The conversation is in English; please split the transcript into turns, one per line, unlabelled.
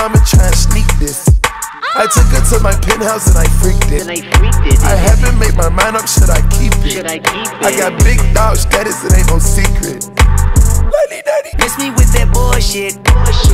I'ma try and sneak this. I took her to my penthouse and I freaked it.
And I freaked it.
I haven't made my mind up, should I keep it?
Should I keep it?
I got big dog status, it ain't no secret. Lady, daddy.
Miss me with that bullshit. bullshit.